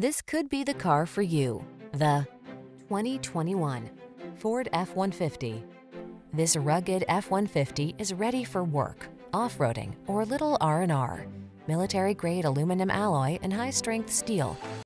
This could be the car for you. The 2021 Ford F-150. This rugged F-150 is ready for work, off-roading, or little R&R. Military-grade aluminum alloy and high-strength steel